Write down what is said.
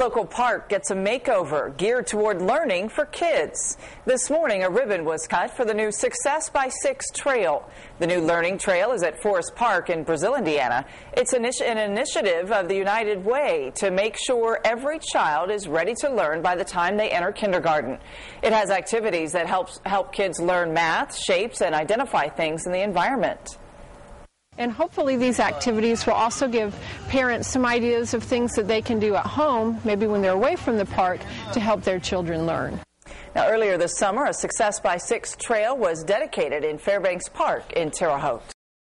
Local park gets a makeover geared toward learning for kids. This morning, a ribbon was cut for the new Success by Six Trail. The new learning trail is at Forest Park in Brazil, Indiana. It's an initiative of the United Way to make sure every child is ready to learn by the time they enter kindergarten. It has activities that helps help kids learn math, shapes, and identify things in the environment. And hopefully these activities will also give parents some ideas of things that they can do at home, maybe when they're away from the park, to help their children learn. Now, earlier this summer, a Success by Six trail was dedicated in Fairbanks Park in Terre Haute.